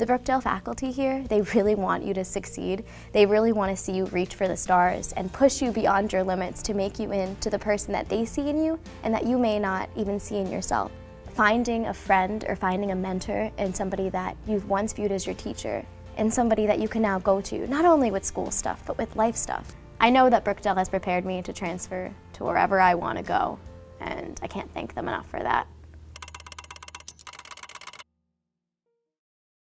The Brookdale faculty here, they really want you to succeed. They really want to see you reach for the stars and push you beyond your limits to make you into the person that they see in you and that you may not even see in yourself. Finding a friend or finding a mentor in somebody that you've once viewed as your teacher and somebody that you can now go to, not only with school stuff, but with life stuff. I know that Brookdale has prepared me to transfer to wherever I want to go, and I can't thank them enough for that.